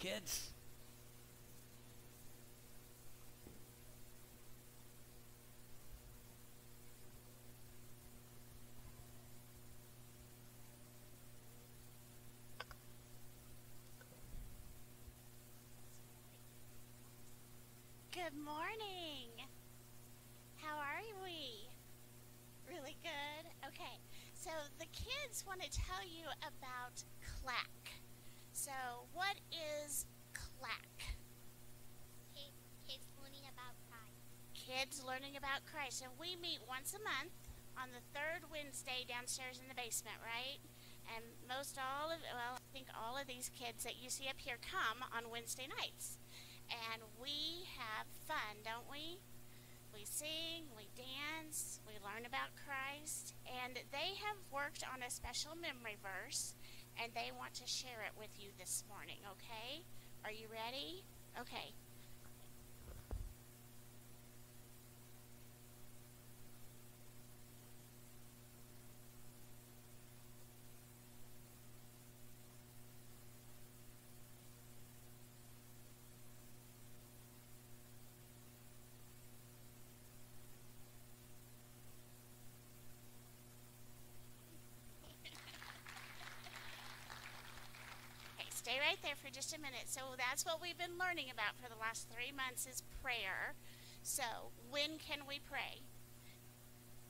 Kids, Good morning. How are we? Really good? Okay. So the kids want to tell you about clack. So what is clack? Kids learning about Christ. Kids learning about Christ. And we meet once a month on the third Wednesday downstairs in the basement, right? And most all of, well, I think all of these kids that you see up here come on Wednesday nights. And we have fun, don't we? We sing, we dance, we learn about Christ, and they have worked on a special memory verse, and they want to share it with you this morning, okay? Are you ready? Okay stay right there for just a minute. So that's what we've been learning about for the last three months is prayer. So when can we pray?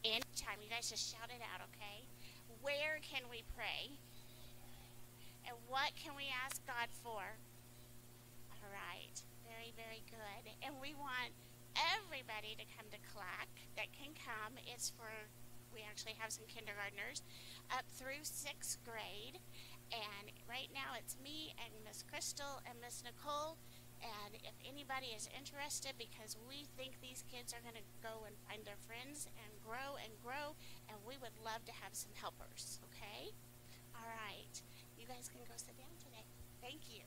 Anytime. You guys just shout it out, okay? Where can we pray? And what can we ask God for? All right. Very, very good. And we want everybody to come to Clack that can come. It's for, we actually have some kindergartners up through sixth grade. And right now it's me and Miss Crystal and Miss Nicole. And if anybody is interested, because we think these kids are going to go and find their friends and grow and grow, and we would love to have some helpers, okay? All right. You guys can go sit down today. Thank you.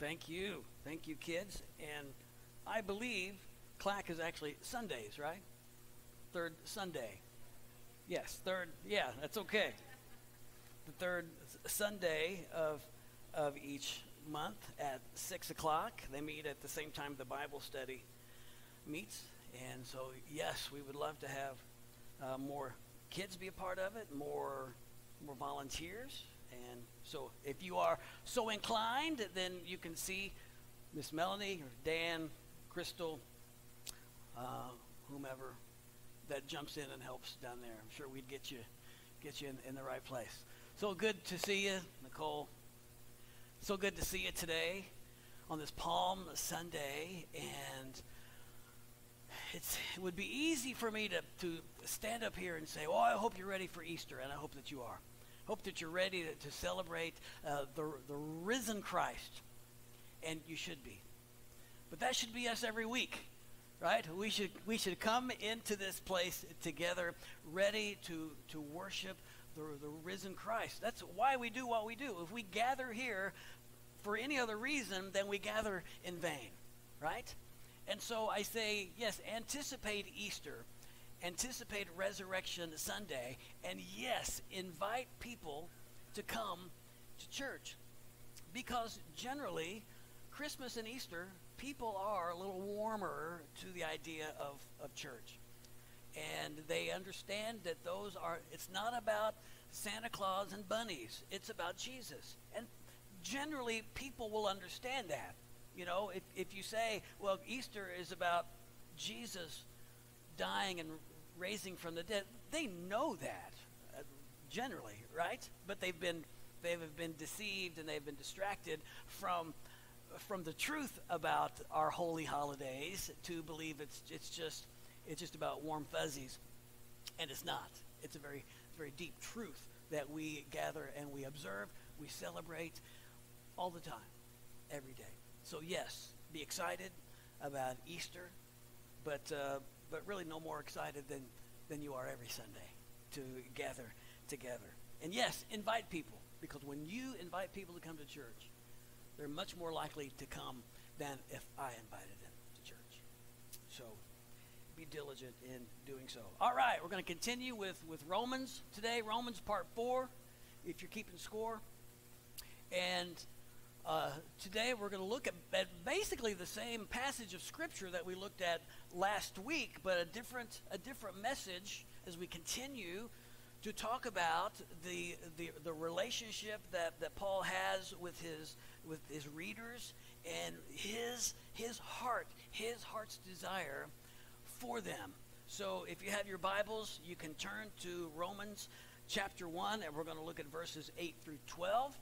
thank you. Thank you, kids. And I believe clack is actually Sundays, right? Third Sunday. Yes, third. Yeah, that's okay. The third Sunday of of each month at six o'clock. They meet at the same time the Bible study meets, and so yes, we would love to have uh, more kids be a part of it, more more volunteers, and so if you are so inclined, then you can see Miss Melanie or Dan, Crystal, uh, whomever that jumps in and helps down there. I'm sure we'd get you get you in, in the right place. So good to see you, Nicole. So good to see you today on this Palm Sunday, and it would be easy for me to, to stand up here and say, "Oh, I hope you're ready for Easter," and I hope that you are. Hope that you're ready to, to celebrate uh, the the risen Christ, and you should be. But that should be us every week, right? We should we should come into this place together, ready to to worship the the risen Christ. That's why we do what we do. If we gather here for any other reason, then we gather in vain, right? And so I say, yes, anticipate Easter, anticipate Resurrection Sunday, and yes, invite people to come to church. Because generally, Christmas and Easter, people are a little warmer to the idea of, of church. And they understand that those are, it's not about Santa Claus and bunnies, it's about Jesus. And generally, people will understand that. You know, if, if you say, well, Easter is about Jesus dying and raising from the dead, they know that uh, generally, right? But they've been they have been deceived and they've been distracted from from the truth about our holy holidays to believe it's it's just it's just about warm fuzzies, and it's not. It's a very very deep truth that we gather and we observe, we celebrate all the time, every day. So yes, be excited about Easter, but uh, but really no more excited than than you are every Sunday to gather together. And yes, invite people because when you invite people to come to church, they're much more likely to come than if I invited them to church. So be diligent in doing so. All right, we're going to continue with with Romans today, Romans part 4 if you're keeping score. And uh, today we're going to look at, at basically the same passage of Scripture that we looked at last week, but a different, a different message as we continue to talk about the, the, the relationship that, that Paul has with his, with his readers and his, his heart, his heart's desire for them. So if you have your Bibles, you can turn to Romans chapter 1, and we're going to look at verses 8 through 12.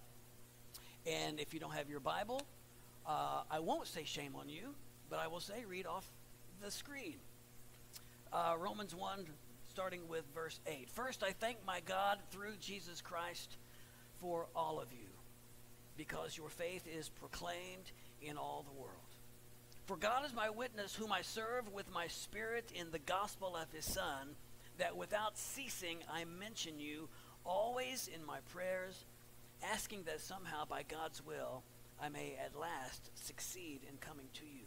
And if you don't have your Bible, uh, I won't say shame on you, but I will say read off the screen. Uh, Romans 1, starting with verse 8. First, I thank my God through Jesus Christ for all of you, because your faith is proclaimed in all the world. For God is my witness, whom I serve with my spirit in the gospel of his Son, that without ceasing I mention you always in my prayers, asking that somehow by God's will I may at last succeed in coming to you.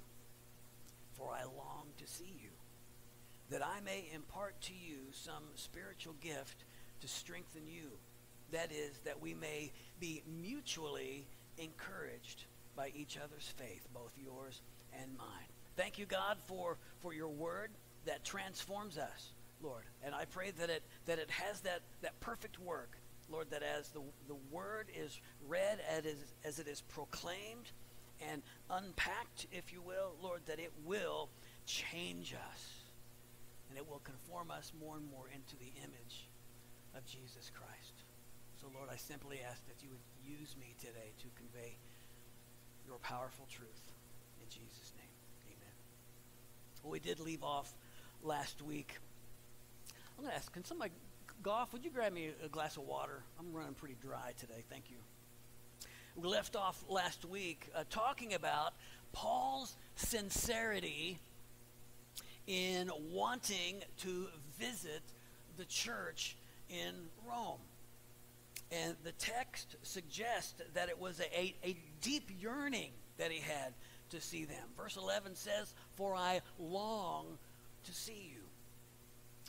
For I long to see you that I may impart to you some spiritual gift to strengthen you. That is, that we may be mutually encouraged by each other's faith, both yours and mine. Thank you, God, for, for your word that transforms us, Lord. And I pray that it, that it has that, that perfect work, Lord, that as the, the word is read, as, as it is proclaimed and unpacked, if you will, Lord, that it will change us and it will conform us more and more into the image of Jesus Christ. So, Lord, I simply ask that you would use me today to convey your powerful truth. In Jesus' name, amen. Well, we did leave off last week. I'm going to ask, can somebody, Goff, would you grab me a glass of water? I'm running pretty dry today. Thank you. We left off last week uh, talking about Paul's sincerity in wanting to visit the church in Rome. And the text suggests that it was a, a, a, deep yearning that he had to see them. Verse 11 says, For I long to see you.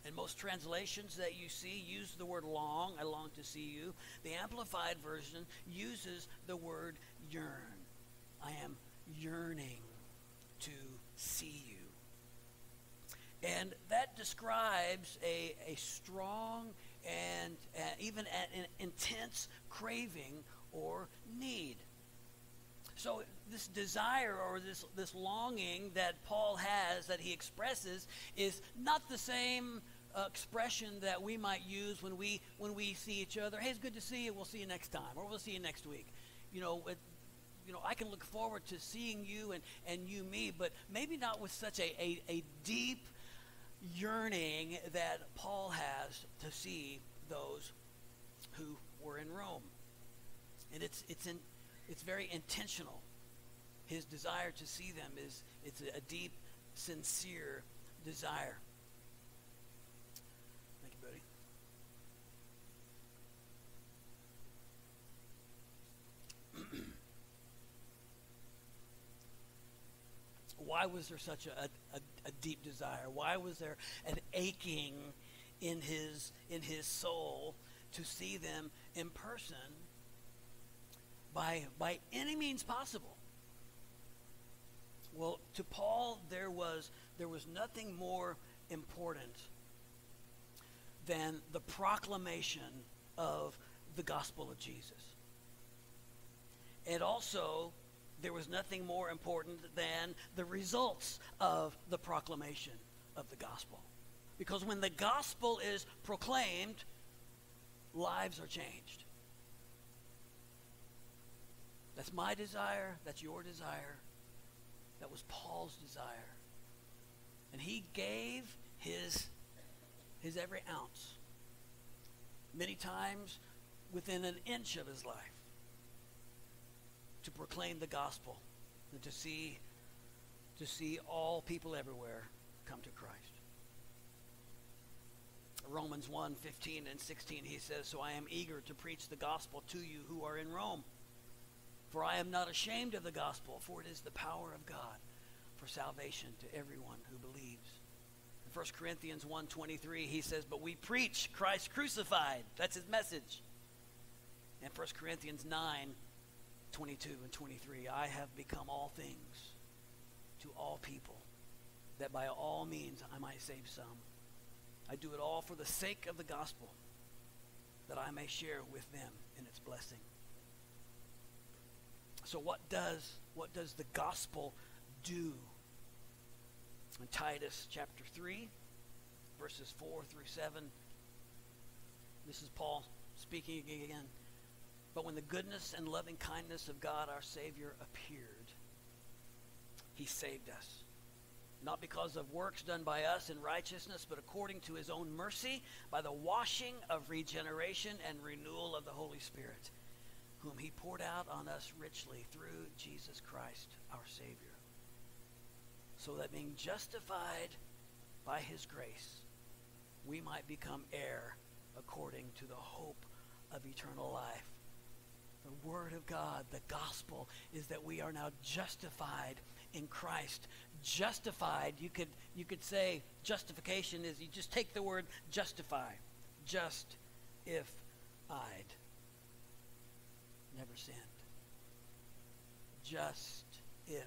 In most translations that you see, use the word long, I long to see you. The Amplified Version uses the word yearn. I am yearning to see you. And that describes a, a strong and uh, even an intense craving or need. So this desire or this, this longing that Paul has, that he expresses, is not the same uh, expression that we might use when we when we see each other. Hey, it's good to see you. We'll see you next time, or we'll see you next week. You know, it, you know, I can look forward to seeing you and, and you me, but maybe not with such a, a, a deep yearning that Paul has to see those who were in Rome. And it's, it's, in, it's very intentional. His desire to see them is it's a deep, sincere desire. Thank you, buddy. Why was there such a, a, a deep desire? Why was there an aching in his in his soul to see them in person by by any means possible? Well, to Paul there was there was nothing more important than the proclamation of the gospel of Jesus. And also there was nothing more important than the results of the proclamation of the gospel. Because when the gospel is proclaimed, lives are changed. That's my desire. That's your desire. That was Paul's desire. And he gave his, his every ounce, many times within an inch of his life to proclaim the gospel and to see to see all people everywhere come to Christ. Romans 1 15 and 16, he says, So I am eager to preach the gospel to you who are in Rome. For I am not ashamed of the gospel, for it is the power of God for salvation to everyone who believes. In 1 Corinthians 1 23, he says, But we preach Christ crucified. That's his message. And 1 Corinthians 9 22 and 23. I have become all things to all people, that by all means I might save some. I do it all for the sake of the gospel, that I may share with them in its blessing. So what does what does the gospel do? In Titus chapter 3, verses 4 through 7, this is Paul speaking again. But when the goodness and loving kindness of God our Savior appeared, he saved us. Not because of works done by us in righteousness, but according to his own mercy, by the washing of regeneration and renewal of the Holy Spirit, whom he poured out on us richly through Jesus Christ our Savior. So that being justified by his grace, we might become heir according to the hope of eternal life. The Word of God, the gospel, is that we are now justified in Christ. Justified, you could, you could say justification is you just take the word justify. Just if I'd never sinned. Just if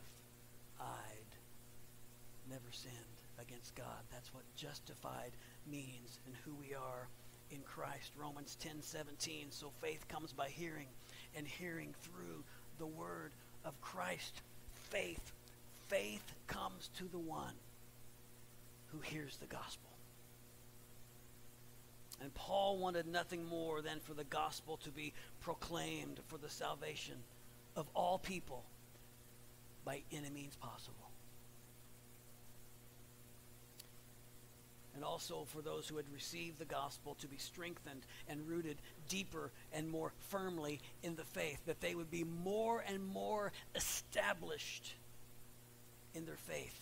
I'd never sinned against God. That's what justified means and who we are in Christ. Romans 10 17. So faith comes by hearing, and hearing through the word of Christ. Faith. Faith comes to the one who hears the gospel. And Paul wanted nothing more than for the gospel to be proclaimed for the salvation of all people by any means possible. and also for those who had received the gospel to be strengthened and rooted deeper and more firmly in the faith, that they would be more and more established in their faith.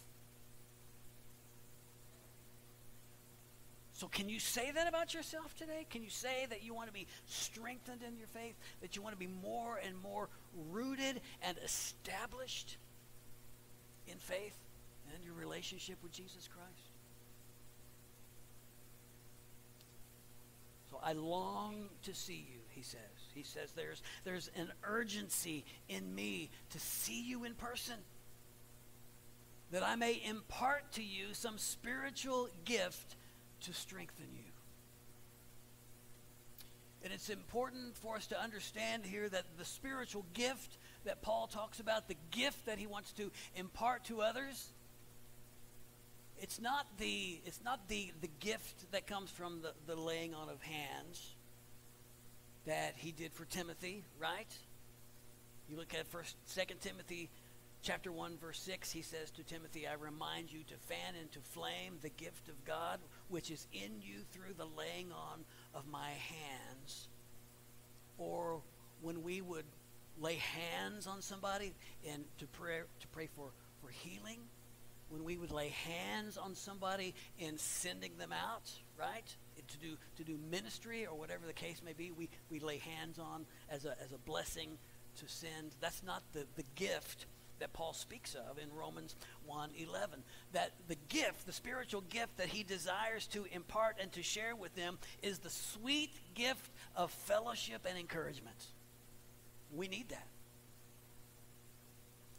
So, can you say that about yourself today? Can you say that you want to be strengthened in your faith? That you want to be more and more rooted and established in faith and your relationship with Jesus Christ? So I long to see you, he says. He says there's, there's an urgency in me to see you in person, that I may impart to you some spiritual gift to strengthen you. And it's important for us to understand here that the spiritual gift that Paul talks about, the gift that he wants to impart to others, it's not the it's not the the gift that comes from the, the laying on of hands that he did for Timothy, right? You look at first second Timothy chapter 1 verse 6 he says to Timothy I remind you to fan into flame the gift of God which is in you through the laying on of my hands or when we would lay hands on somebody and to pray to pray for for healing when we would lay hands on somebody in sending them out, right? To do to do ministry or whatever the case may be, we, we lay hands on as a as a blessing to send. That's not the, the gift that Paul speaks of in Romans 1:11. That the gift, the spiritual gift that he desires to impart and to share with them is the sweet gift of fellowship and encouragement. We need that.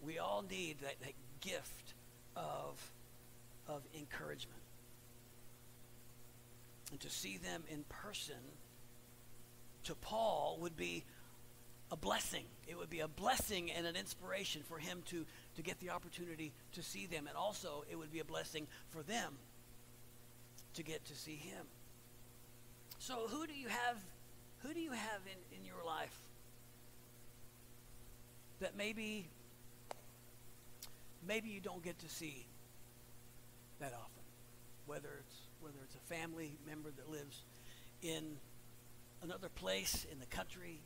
We all need that, that gift of, of encouragement. And to see them in person to Paul would be a blessing. It would be a blessing and an inspiration for him to, to get the opportunity to see them. And also, it would be a blessing for them to get to see him. So, who do you have? Who do you have in, in your life that maybe maybe you don't get to see that often. Whether it's whether it's a family member that lives in another place in the country.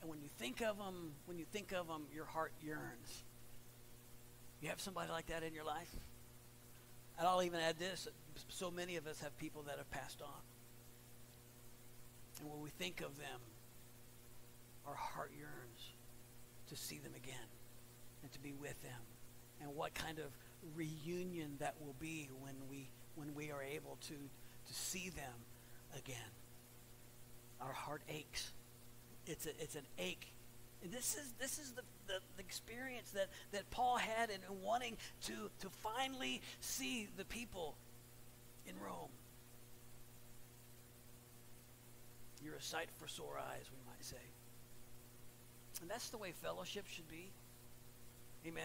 And when you think of them, when you think of them, your heart yearns. You have somebody like that in your life? And I'll even add this so many of us have people that have passed on. And when we think of them, our heart yearns to see them again and to be with them. And what kind of reunion that will be when we when we are able to to see them again. Our heart aches it's a, it's an ache. And this is this is the, the, the experience that, that Paul had in, in wanting to to finally see the people in Rome. You're a sight for sore eyes, we might say. And that's the way fellowship should be. Amen.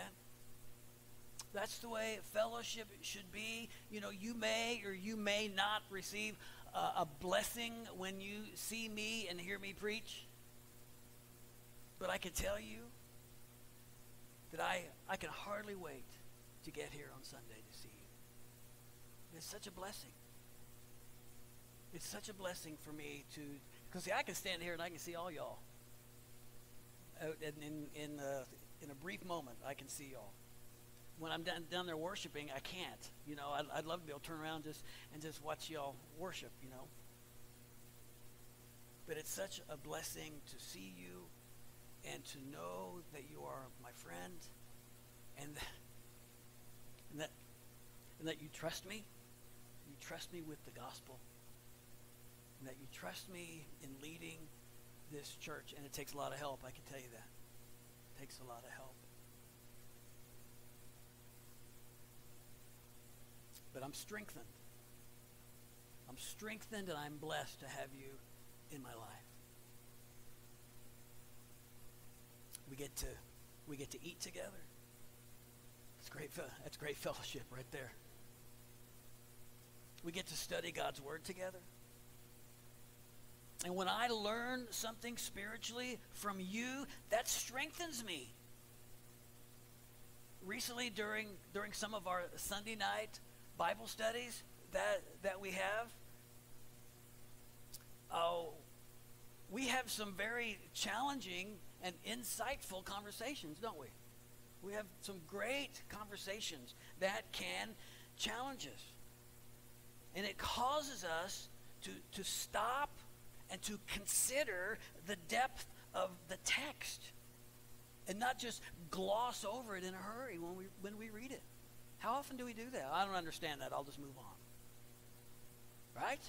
That's the way fellowship should be. You know, you may or you may not receive a blessing when you see me and hear me preach. But I can tell you that I, I can hardly wait to get here on Sunday to see you. It's such a blessing. It's such a blessing for me to, because see, I can stand here and I can see all y'all. Uh, in, in, in, uh, in a brief moment, I can see y'all when I'm down, down there worshiping, I can't. You know, I'd, I'd love to be able to turn around just and just watch y'all worship. You know, but it's such a blessing to see you and to know that you are my friend, and and that and that you trust me. You trust me with the gospel, and that you trust me in leading this church. And it takes a lot of help. I can tell you that. It takes a lot of help. but I'm strengthened. I'm strengthened and I'm blessed to have you in my life. We get to we get to eat together. It's great that's great fellowship right there. We get to study God's word together. And when I learn something spiritually from you, that strengthens me. Recently during during some of our Sunday night Bible studies that that we have, oh, we have some very challenging and insightful conversations, don't we? We have some great conversations that can challenge us. And it causes us to, to stop and to consider the depth of the text and not just gloss over it in a hurry when we, when we read it. How often do we do that? I don't understand that. I'll just move on. Right?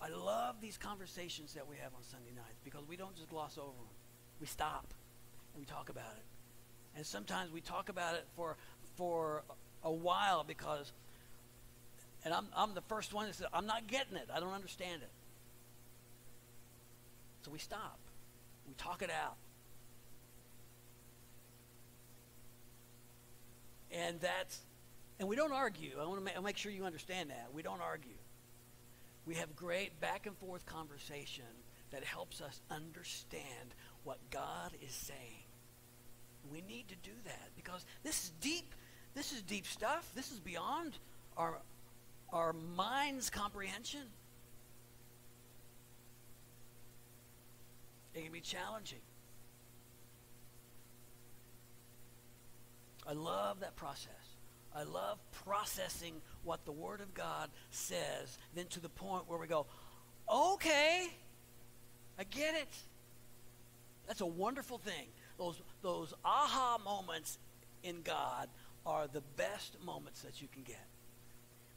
I love these conversations that we have on Sunday nights because we don't just gloss over them. We stop and we talk about it. And sometimes we talk about it for for a while because and I'm I'm the first one that says, I'm not getting it. I don't understand it. So we stop. We talk it out. And that's, and we don't argue. I want to make, make sure you understand that. We don't argue. We have great back and forth conversation that helps us understand what God is saying. We need to do that because this is deep. This is deep stuff. This is beyond our, our mind's comprehension. It can be challenging. I love that process. I love processing what the Word of God says, then to the point where we go, okay, I get it. That's a wonderful thing. Those, those aha moments in God are the best moments that you can get.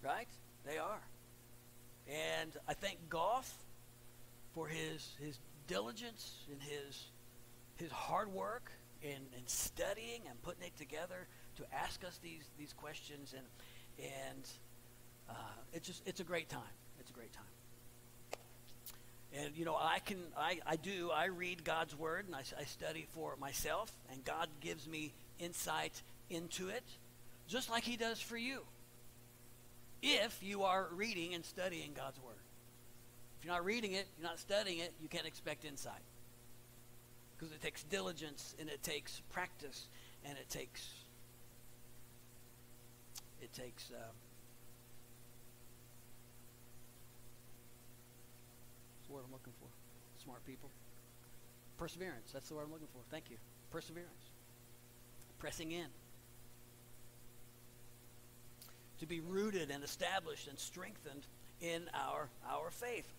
Right? They are. And I thank Goff for his, his diligence and his, his hard work in, in studying and putting it together to ask us these, these questions. And, and uh, it's just, it's a great time. It's a great time. And, you know, I can, I, I do, I read God's Word and I, I study for myself, and God gives me insight into it, just like He does for you. If you are reading and studying God's Word. If you're not reading it, you're not studying it, you can't expect insight because it takes diligence and it takes practice and it takes it takes um, that's the word I'm looking for. Smart people. Perseverance. That's the word I'm looking for. Thank you. Perseverance. Pressing in. To be rooted and established and strengthened in our our faith.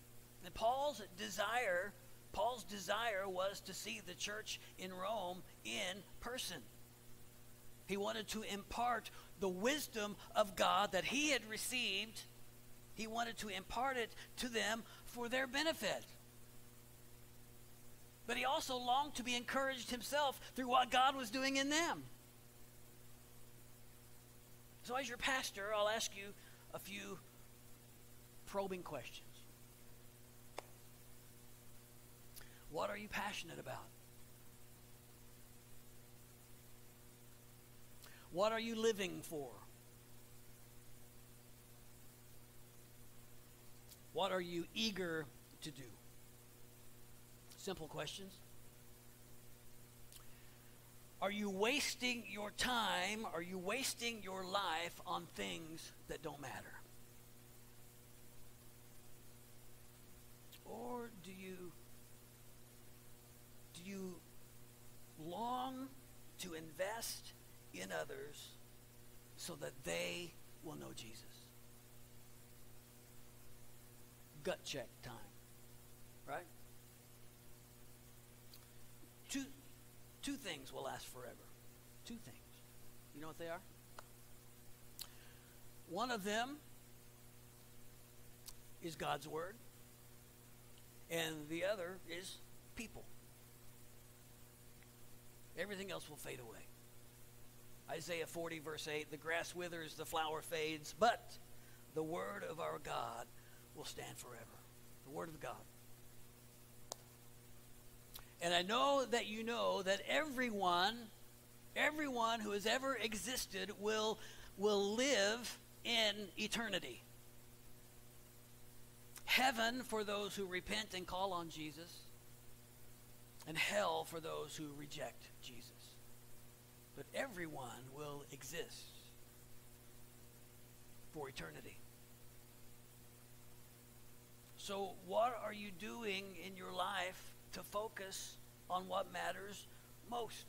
And Paul's desire Paul's desire was to see the church in Rome in person. He wanted to impart the wisdom of God that he had received. He wanted to impart it to them for their benefit. but he also longed to be encouraged himself through what God was doing in them. So, as your pastor, I'll ask you a few probing questions. What are you passionate about? What are you living for? What are you eager to do? Simple questions. Are you wasting your time? Are you wasting your life on things that don't matter? Or do you do you long to invest in others so that they will know Jesus? Gut check time. Right? Two two things will last forever. Two things. You know what they are? One of them is God's Word, and the other is people. Everything else will fade away. Isaiah 40, verse 8 the grass withers, the flower fades, but the Word of our God will stand forever. The Word of God. And I know that you know that everyone, everyone who has ever existed will, will live in eternity. Heaven for those who repent and call on Jesus, and hell for those who reject Jesus. But everyone will exist for eternity. So, what are you doing in your life to focus on what matters most?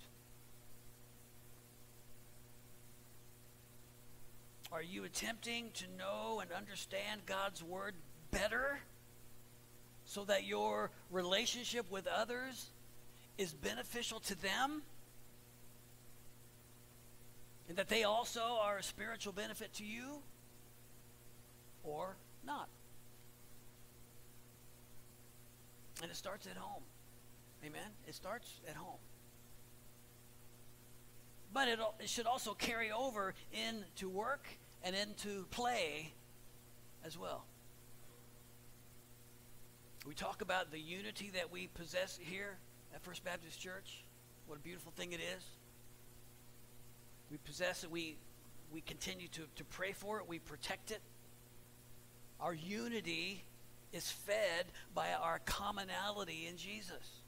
Are you attempting to know and understand God's Word better so that your relationship with others is beneficial to them? And that they also are a spiritual benefit to you? Or not? And it starts at home. Amen? It starts at home. But it, it should also carry over into work and into play as well. We talk about the unity that we possess here at First Baptist Church. What a beautiful thing it is. We possess it. We, we continue to, to pray for it. We protect it. Our unity is fed by our commonality in Jesus.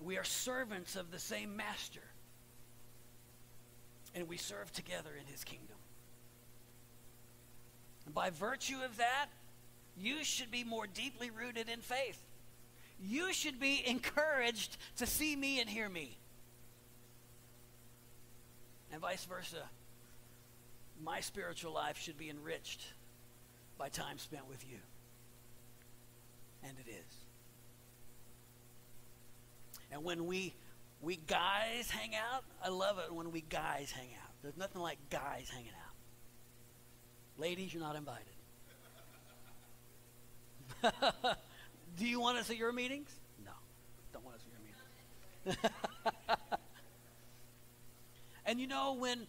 We are servants of the same master. And we serve together in his kingdom. And by virtue of that, you should be more deeply rooted in faith. You should be encouraged to see me and hear me. And vice versa. My spiritual life should be enriched by time spent with you. And it is. And when we we guys hang out, I love it when we guys hang out. There's nothing like guys hanging out. Ladies, you're not invited. Do you want us at your meetings? No. Don't want us at your meetings. and you know when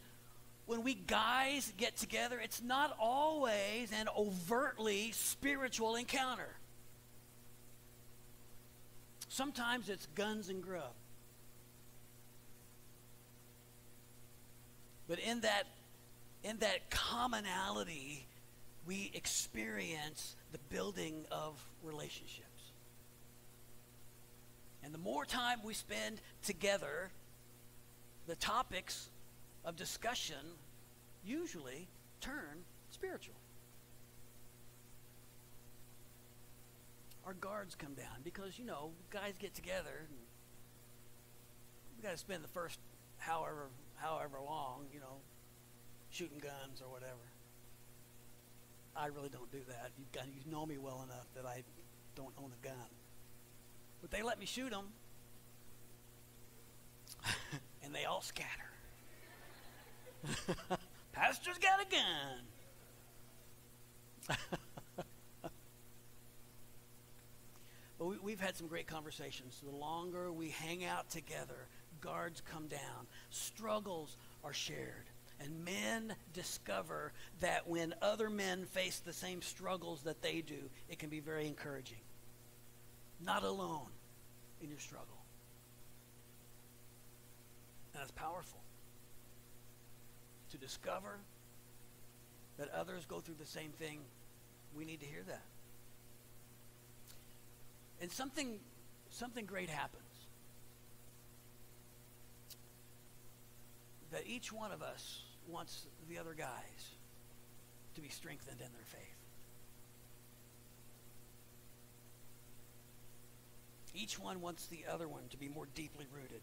when we guys get together, it's not always an overtly spiritual encounter. Sometimes it's guns and grub. But in that in that commonality, we experience the building of relationships. And the more time we spend together, the topics of discussion usually turn spiritual. Our guards come down because, you know, guys get together we got to spend the first however however long, you know, shooting guns or whatever. I really don't do that. Got, you know me well enough that I don't own a gun. But they let me shoot them, and they all scatter. Pastor's got a gun. But we, we've had some great conversations. The longer we hang out together, guards come down, struggles are shared. And men discover that when other men face the same struggles that they do, it can be very encouraging. Not alone in your struggle. And that's powerful. To discover that others go through the same thing, we need to hear that. And something something great happens. That each one of us wants the other guys to be strengthened in their faith. Each one wants the other one to be more deeply rooted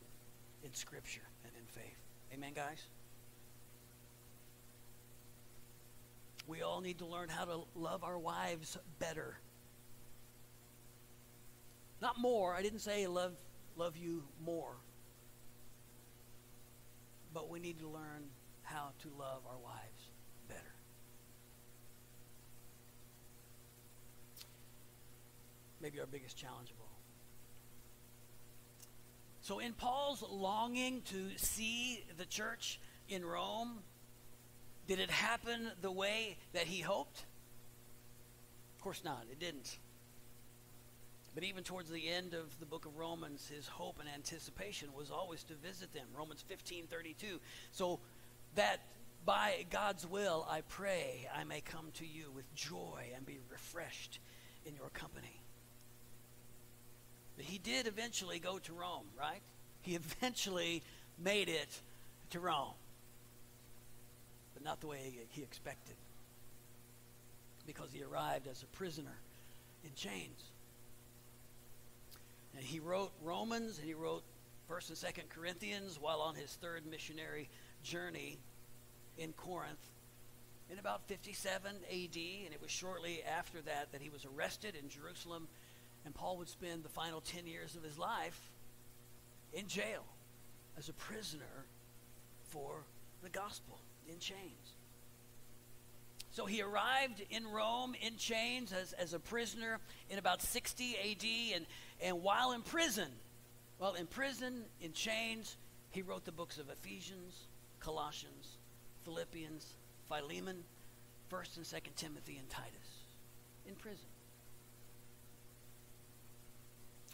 in Scripture and in faith. Amen, guys? We all need to learn how to love our wives better. Not more. I didn't say love love you more. But we need to learn how to love our wives better. Maybe our biggest challenge of all. So, in Paul's longing to see the church in Rome, did it happen the way that he hoped? Of course not. It didn't. But even towards the end of the book of Romans, his hope and anticipation was always to visit them. Romans 15:32. So that by God's will I pray I may come to you with joy and be refreshed in your company. He did eventually go to Rome, right? He eventually made it to Rome. But not the way he expected. Because he arrived as a prisoner in chains. And he wrote Romans and he wrote 1st and 2nd Corinthians while on his third missionary journey in Corinth in about 57 AD. And it was shortly after that that he was arrested in Jerusalem. And Paul would spend the final 10 years of his life in jail as a prisoner for the gospel in chains. So he arrived in Rome in chains as, as a prisoner in about 60 AD. And, and while in prison, well, in prison, in chains, he wrote the books of Ephesians, Colossians, Philippians, Philemon, 1st and 2nd Timothy, and Titus. In prison.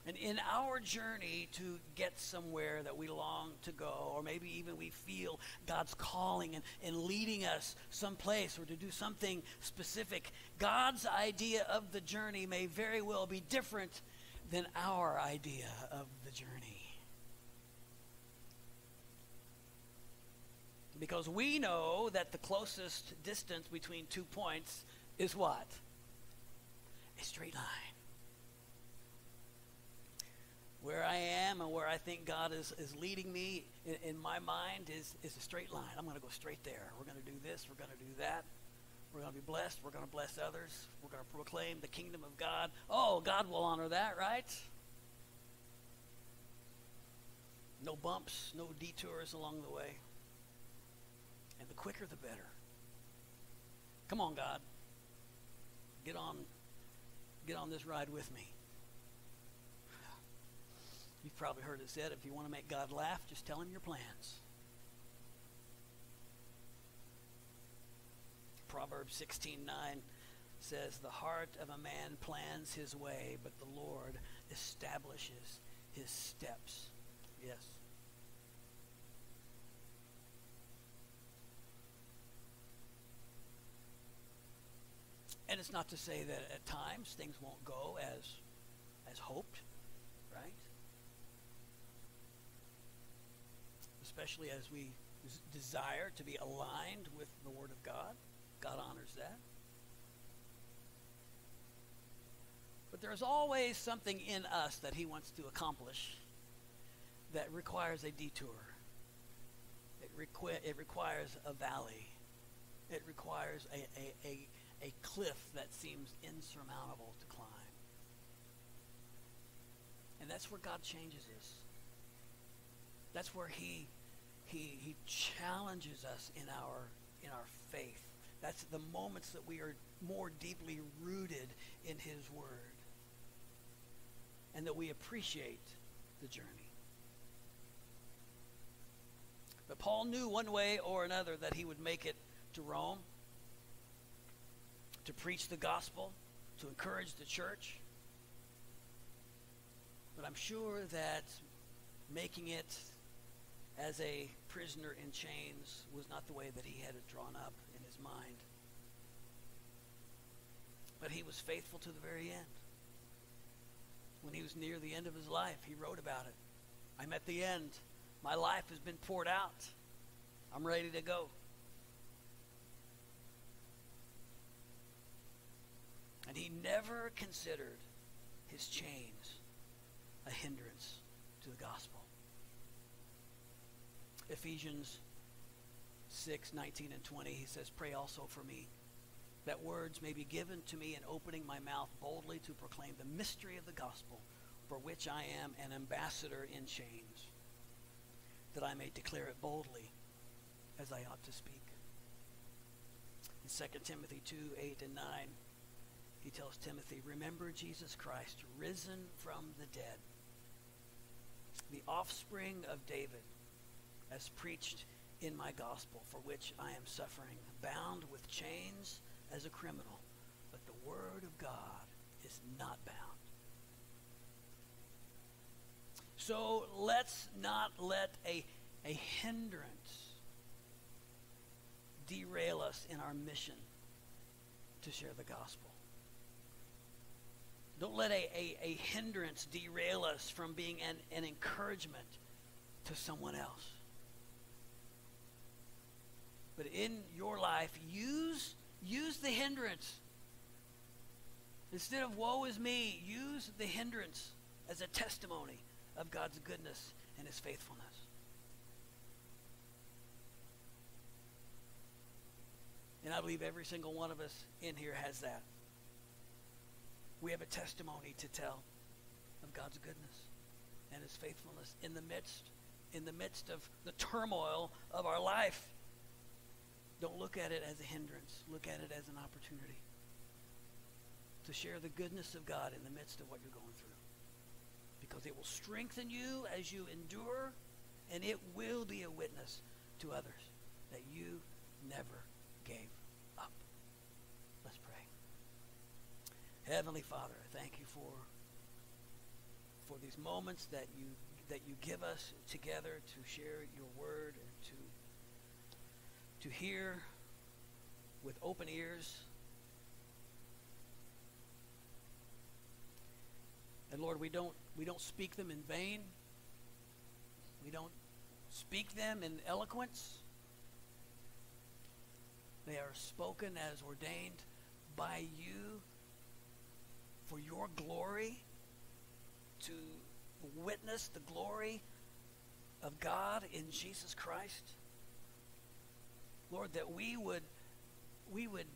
And in our journey to get somewhere that we long to go, or maybe even we feel God's calling and, and leading us someplace or to do something specific, God's idea of the journey may very well be different than our idea of the journey. Because we know that the closest distance between two points is what? A straight line where I am and where I think God is, is leading me in, in my mind is, is a straight line. I'm going to go straight there. We're going to do this. We're going to do that. We're going to be blessed. We're going to bless others. We're going to proclaim the kingdom of God. Oh, God will honor that, right? No bumps, no detours along the way. And the quicker the better. Come on, God. Get on get on this ride with me. You've probably heard it said if you want to make God laugh, just tell him your plans. Proverbs 16:9 says, "The heart of a man plans his way, but the Lord establishes his steps." Yes. And it's not to say that at times things won't go as as hoped, right? Especially as we desire to be aligned with the Word of God. God honors that. But there's always something in us that He wants to accomplish that requires a detour. It, requ- it requires a valley. It requires a, a, a, a cliff that seems insurmountable to climb. And that's where God changes us. That's where He he, he challenges us in our, in our faith. That's the moments that we are more deeply rooted in His Word. and that we appreciate the journey. But Paul knew one way or another that he would make it to Rome to preach the gospel, to encourage the church. But I'm sure that making it as a prisoner in chains was not the way that he had it drawn up in his mind. But he was faithful to the very end. When he was near the end of his life, he wrote about it. I'm at the end. My life has been poured out. I'm ready to go. And he never considered his chains a hindrance to the gospel. Ephesians 6 19 and 20, he says, Pray also for me, that words may be given to me in opening my mouth boldly to proclaim the mystery of the gospel, for which I am an ambassador in chains, that I may declare it boldly as I ought to speak. In 2 Timothy 2 8 and 9, he tells Timothy, Remember Jesus Christ, risen from the dead, the offspring of David, as preached in my gospel, for which I am suffering, bound with chains as a criminal, but the word of God is not bound. So let's not let a, a hindrance derail us in our mission to share the gospel. Don't let a, a, a hindrance derail us from being an, an encouragement to someone else. But in your life, use, use the hindrance. Instead of woe is me, use the hindrance as a testimony of God's goodness and his faithfulness. And I believe every single one of us in here has that. We have a testimony to tell of God's goodness and his faithfulness in the midst in the midst of the turmoil of our life. Don't look at it as a hindrance. Look at it as an opportunity to share the goodness of God in the midst of what you're going through. Because it will strengthen you as you endure, and it will be a witness to others that you never gave up. Let's pray. Heavenly Father, thank you for for these moments that you that you give us together to share your word to hear with open ears. And Lord, we don't we don't speak them in vain. We don't speak them in eloquence. They are spoken as ordained by you for your glory to witness the glory of God in Jesus Christ. Lord, that we would we would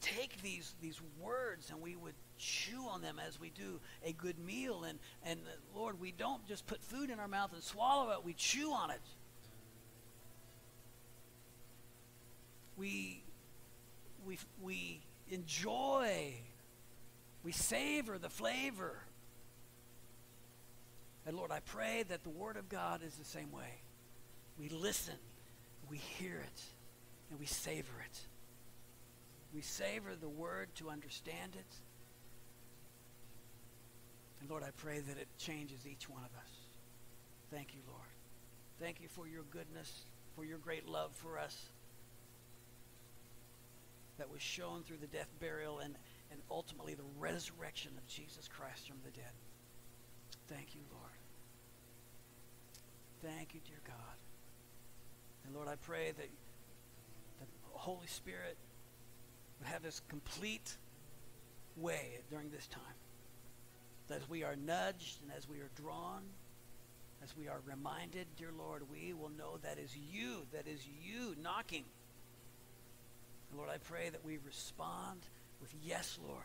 take these these words and we would chew on them as we do a good meal. And and uh, Lord, we don't just put food in our mouth and swallow it, we chew on it. We we we enjoy we savor the flavor. And Lord, I pray that the Word of God is the same way. We listen, we hear it, and we savor it. We savor the Word to understand it. And Lord, I pray that it changes each one of us. Thank you, Lord. Thank you for your goodness, for your great love for us that was shown through the death, burial, and, and ultimately the resurrection of Jesus Christ from the dead. Thank you, Lord. Thank you, dear God. And Lord, I pray that the Holy Spirit would have this complete way during this time. As we are nudged and as we are drawn, as we are reminded, dear Lord, we will know that is you, that is you knocking. And Lord, I pray that we respond with, Yes, Lord.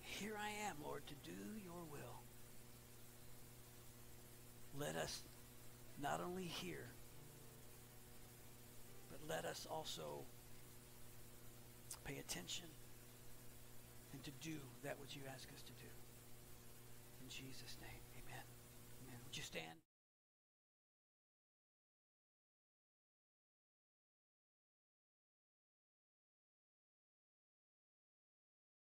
Here I am, Lord, to do your will. Let us not only hear, let us also pay attention and to do that which you ask us to do. In Jesus' name, amen. Amen. Would you stand?